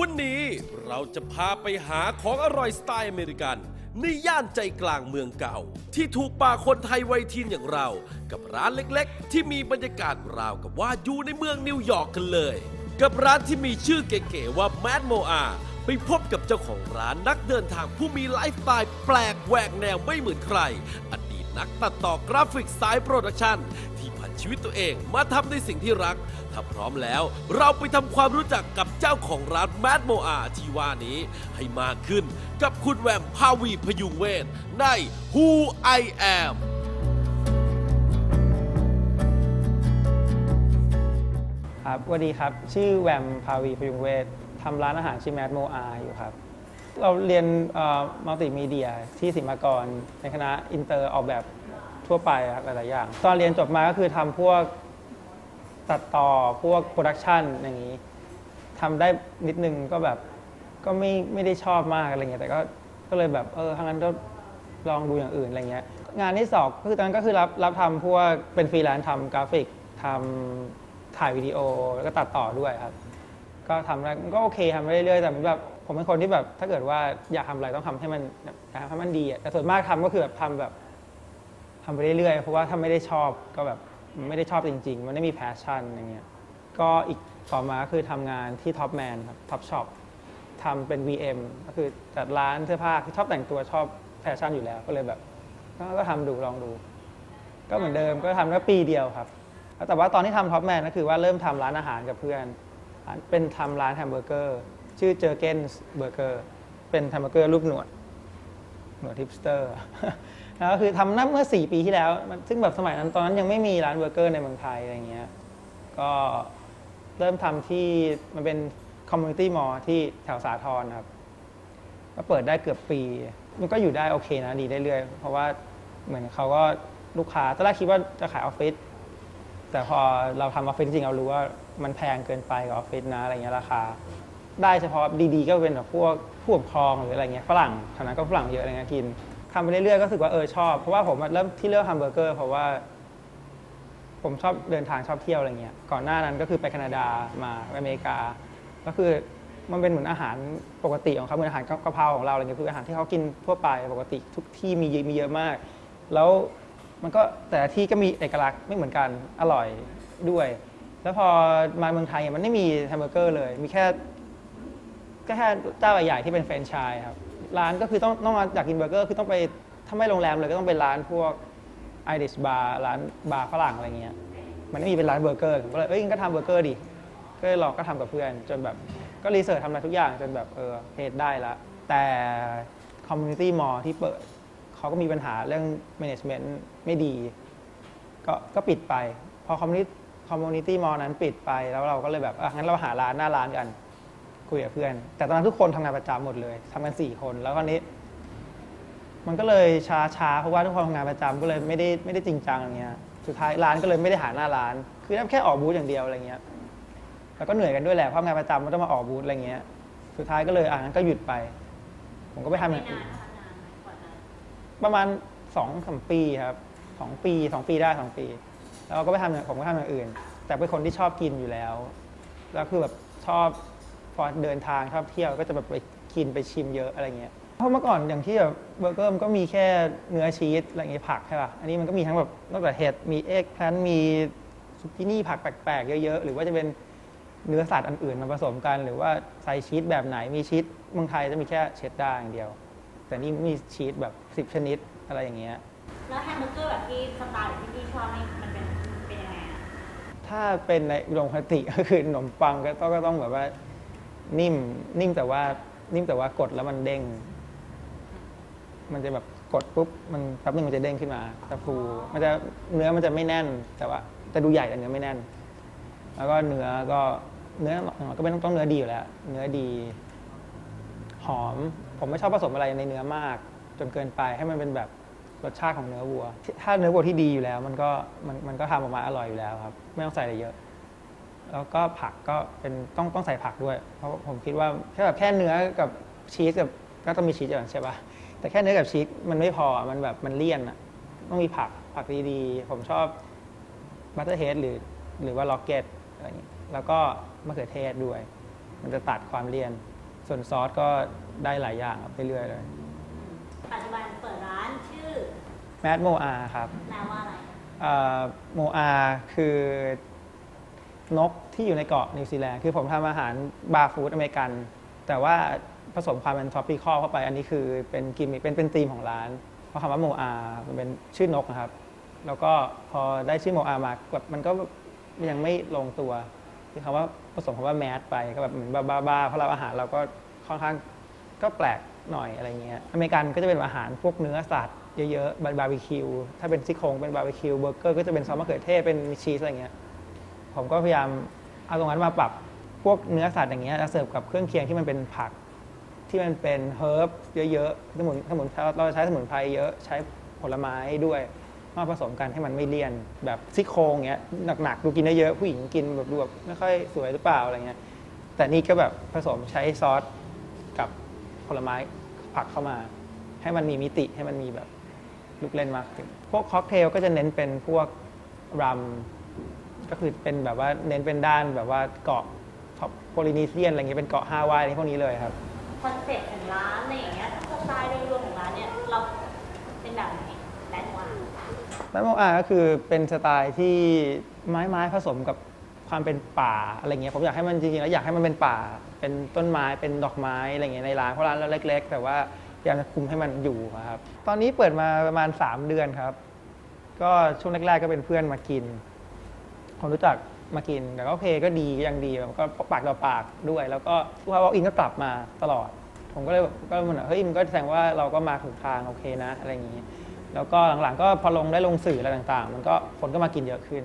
วันนี้เราจะพาไปหาของอร่อยสไตล์อเมริกัน ในย่านใจกลางเมืองเก่า ที่ถูกปากคนไทยวัย teen อย่างเรา กับร้านเล็กๆ ที่มีบรรยากาศราวกับว่าอยู่ในเมืองนิวยอร์กกันเลย กับร้านที่มีชื่อเก๋ๆว่า Mad Moa ไปพบกับเจ้าของร้านนักเดินทางผู้มีไลฟ์สไตล์แปลกแหวกแนวไม่เหมือนใครอดีตนักตัดต่อกราฟิกสาย production ที่ผันชีวิตตัวเองมาทำในสิ่งที่รัก ถ้าพร้อมแล้ว เราไปทำความรู้จักกับเจ้าของร้าน Mad Moa ที่ว่านี้ให้มากขึ้นกับคุณแวมภาวีพยุงเวทใน Who I Am ครับสวัสดีครับ ชื่อแวมภาวีพยุงเวททำร้านอาหารชื่อ Mad Moa อยู่ครับ เราเรียนมัลติมีเดียที่ศิลปากรในคณะอินเตอร์ออกแบบทั่วไปครับหลาย ๆ อย่าง ตอนเรียนจบมาก็คือทำพวก ตัดต่อพวก production อย่างนี้ทำได้นิดนึงก็แบบก็ไม่ไม่ได้ชอบมากอะไรเงี้ยแต่ก็ก็เลยแบบเออถ้างั้นก็ลองดูอย่างอื่นอะไรเงี้ยงานที่สองก็คือตอนนั้นก็คือรับรับทำพวกเป็นฟรีแลนซ์ทำกราฟิกทำถ่ายวิดีโอแล้วก็ตัดต่อด้วยครับ ก็ทำแล้วก็โอเคทำไปเรื่อยๆแต่แบบผมเป็นคนที่แบบถ้าเกิดว่าอยากทำอะไรต้องทำให้มันอยากทำให้มันดีอะแต่ส่วนมากทำก็คือแบบทำแบบทำไปเรื่อยๆเพราะว่าถ้าไม่ได้ชอบก็แบบ ไม่ได้ชอบจริง ๆ มันไม่มี passion อย่างเงี้ยก็อีกต่อมาคือทำงานที่ Topman ครับ Topshop ทำเป็น VM ก็คือจัดร้านเสื้อผ้าที่ชอบแต่งตัวชอบแฟชั่นอยู่แล้วก็เลยแบบก็ก็ทำดูลองดู ก็เหมือนเดิมก็ทำแค่ปีเดียวครับ แต่ว่าตอนที่ทำ Topman ก็คือว่าเริ่มทำร้านอาหารกับเพื่อน เป็นทำร้านแฮมเบอร์เกอร์ ชื่อเจอเกนส์เบอร์เกอร์ เป็นแฮมเบอร์เกอร์รูปหนวด หนวดทิปสเตอร์ แล้วก็คือทำนับเมื่อ 4 ปีที่แล้ว ซึ่งแบบสมัยนั้นตอนนั้นยังไม่มีร้านเบอร์เกอร์ในเมืองไทยอะไรเงี้ย ก็เริ่มทำที่มันเป็น community mall ที่แถวสาทรครับ ก็เปิดได้เกือบปี มันก็อยู่ได้โอเคนะดีได้เรื่อย เพราะว่าเหมือนเขาก็ลูกค้าตอนแรกคิดว่าจะขายออฟฟิศ แต่พอเราทำออฟฟิศจริงเรารู้ว่ามันแพงเกินไปกับออฟฟิศนะอะไรเงี้ยราคา ได้เฉพาะดีๆ ก็เป็นแบบพวกผู้ปกครองหรืออะไรเงี้ยฝรั่งแถวนั้นก็ฝรั่งเยอะอะไรเงี้ยกิน ทำไปเรื่อยๆก็รู้สึกว่าเออชอบ เพราะว่าผมเริ่มที่เลือกทำเบอร์เกอร์ เพราะว่า ผมชอบเดินทางชอบเที่ยวอะไรเงี้ยก่อนหน้านั้นก็คือไปแคนาดามาไปอเมริกา ก็คือมันเป็นเหมือนอาหารปกติของเขาเหมือนอาหารกะเพราของเราอะไรเงี้ยคืออาหารที่เขากินทั่วไปปกติทุกที่มีเยอะมีเยอะมาก แล้วมันก็แต่ละที่ก็มีเอกลักษณ์ไม่เหมือนกันอร่อยด้วย แล้วพอมาเมืองไทยมันไม่มีแฮมเบอร์เกอร์เลย มีแค่ก็แค่เจ้าใหญ่ๆที่เป็นแฟรนไชส์ครับ ร้านก็คือต้องต้องมาอยากกินเบอร์เกอร์คือต้องไปถ้าไม่โรงแรมเลยก็ต้องเป็นร้านพวก Irish bar ร้านบาร์ฝรั่งอะไรเงี้ย มันไม่มีเป็นร้านเบอร์เกอร์ผมก็เลยเอ้ยงั้นก็ทำเบอร์เกอร์ดิก็เลยลองก็ทำกับเพื่อน จนแบบก็ research ทำอะไรทุกอย่างจนแบบเออเฮดได้ละแต่ community mall ที่เปิดเขาก็มีปัญหาเรื่อง management ไม่ดี ก็ก็ปิดไป พอ community community mall นั้นปิดไปแล้วเราก็เลยแบบอะงั้นเราหาร้านหน้าร้านกัน คุยกับเพื่อน แต่ตอนนั้นทุกคนทำงานประจำหมดเลยทำกันสี่คนแล้วคราวนี้ มันก็เลยช้าช้าๆเพราะว่าทุกคนทำงานประจำก็เลยไม่ได้ไม่ได้จริงจังอย่างเงี้ยสุดท้ายร้านก็เลยไม่ได้หาหน้าร้าน คือแค่ออกบูธอย่างเดียวอะไรเงี้ยแล้วก็เหนื่อยกันด้วยแหละเพราะงานประจำมันต้องมาออกบูธอะไรเงี้ย สุดท้ายก็เลยอะงั้นก็หยุดไป ผมก็ไปทำอย่างอื่นประมาณสองสามปีครับสองปีสองปีได้สองปี แล้วก็ไปทำอย่างผมก็ทำอย่างอื่น แต่เป็นคนที่ชอบกินอยู่แล้ว แล้วคือแบบชอบ พอเดินทางชอบเที่ยวก็จะแบบไปกินไปชิมเยอะอะไรเงี้ยเพราะเมื่อก่อนอย่างที่แบบเบอร์เกอร์มันก็มีแค่เนื้อชีสอะไรเงี้ยผักใช่ป่ะอันนี้มันก็มีทั้งแบบนอกจากเห็ดมี eggplant มีซุกินี่ผักแปลกๆเยอะๆหรือว่าจะเป็นเนื้อสัตว์อันอื่นมาผสมกัน หรือว่าใส่ชีสแบบไหนมีชีสเมืองไทยจะมีแค่เชดดาร์อย่างเดียว แต่นี่มีชีสแบบสิบชนิดอะไรอย่างเงี้ยแล้วแฮมเบอร์เกอร์แบบที่สไตล์ที่พี่ชอบนี่มันเป็นเป็นยังไงอะถ้าเป็นในอุดมคติก็คือขนมปังก็ต้องก็ต้องแบบว่า นิ่มนิ่มแต่ว่านิ่มแต่ว่ากดแล้วมันเด้ง มันจะแบบกดปุ๊บมันแป๊บนึงมันจะเด้งขึ้นมาจะฟูมันจะเนื้อมันจะไม่แน่น แต่ว่าจะดูใหญ่แต่เนื้อไม่แน่น แล้วก็เนื้อก็เนื้อก็ไม่ต้องต้องเนื้อดีอยู่แล้ว เนื้อดี หอม ผมไม่ชอบผสมอะไรในเนื้อมาก จนเกินไปให้มันเป็นแบบรสชาติของเนื้อวัว ถ้าเนื้อวัวที่ดีอยู่แล้ว มันก็มันมันก็ทำออกมาอร่อยอยู่แล้วครับ ไม่ต้องใส่อะไรเยอะ แล้วก็ผักก็เป็นต้องต้องใส่ผักด้วย เพราะผมคิดว่าแค่แบบแค่เนื้อกับชีสกับก็ต้องมีชีสอย่างใช่ปะแต่แค่เนื้อกับชีสมันไม่พอมันแบบมันเลี่ยนอะต้องมีผักผักดีๆ ผมชอบ butterhead หรือหรือว่า rocket อะไรอย่างเงี้ยแล้วก็มะเขือเทศด้วย มันจะตัดความเลี่ยน ส่วนซอสก็ได้หลายอย่างครับเรื่อยๆเลย ปัจจุบันเปิดร้านชื่อ Mad Moa ครับแปลว่าอะไร Moa คือ นกที่อยู่ในเกาะนิวซีแลนด์คือผมทำอาหารbar food อเมริกัน แต่ว่าผสมความเป็น tropical เข้าไป อันนี้คือเป็นกิมมิคเป็นเป็นธีมของร้านเพราะคำว่า Moa มันเป็นชื่อนกนะครับ แล้วก็พอได้ชื่อ Moa มาแบบมันก็ยังไม่ลงตัวคือคำว่าผสมคำว่า Mad ไปก็แบบเหมือนบ้าๆเพราะเราอาหารเราก็ค่อนข้างก็แปลกหน่อยอะไรเงี้ยอเมริกันก็จะเป็นอาหารพวกเนื้อสัตว์เยอะๆบาร์บีคิวถ้าเป็นซี่โครงเป็นบาร์บีคิวเบอร์เกอร์ก็จะเป็นซอสมะเขือเทศเป็นชีสอะไรเงี้ย ผมก็พยายามเอาตรงนั้นมาปรับพวกเนื้อสัตว์อย่างเงี้ยแล้วเสิร์ฟกับเครื่องเคียงที่มันเป็นผัก ที่มันเป็น herb เยอะๆสมุนสมุนเราใช้สมุนไพรเยอะใช้ผลไม้ด้วยมาผสมกันให้มันไม่เลี่ยน แบบซี่โครงเงี้ยหนักๆดูกินได้เยอะผู้หญิงกินแบบดูแบบไม่ค่อยสวยหรือเปล่าอะไรเงี้ยแต่นี่ก็แบบผสมใช้ซอสกับผลไม้ผักเข้ามา ให้มันมีมิติให้มันมีแบบลูกเล่นมากขึ้นพวกค็อกเทลก็จะเน้นเป็นพวกรัม ก็คือเป็นแบบว่าเน้นเป็นด้านแบบว่าเกาะ Polynesian อะไรเงี้ยเป็นเกาะฮาวายอะไรพวกนี้เลยครับ concept ของร้านอะไรอย่างเงี้ยสไตล์โดยรวมของร้านเนี่ยเราเป็นแบบไหนแบบว่า Mad Moa ก็คือเป็นสไตล์ที่ไม้ไม้ผสมกับความเป็นป่าอะไรเงี้ยผมอยากให้มันจริงๆแล้วอยากให้มันเป็นป่า เป็นต้นไม้เป็นดอกไม้อะไรเงี้ยในร้านเพราะร้านเราเล็ก ๆ แต่ว่าพยายามจะคุมให้มันอยู่อะครับ ตอนนี้เปิดมาประมาณ 3 เดือนครับ ก็ช่วงแรกๆก็เป็นเพื่อนมากิน คนรู้จักมากิน แต่ก็โอเคก็ดียังดีแบบก็ปากต่อปากด้วย แล้วก็ลูกค้าวอล์กอินก็กลับมาตลอด ผมก็เลยก็มันเฮ้ยมันก็แสดงว่าเราก็มาถูกทางโอเคนะอะไรอย่างนี้ แล้วก็หลังๆก็พอลงได้ลงสื่ออะไรต่างๆ มันก็คนก็มากินเยอะขึ้น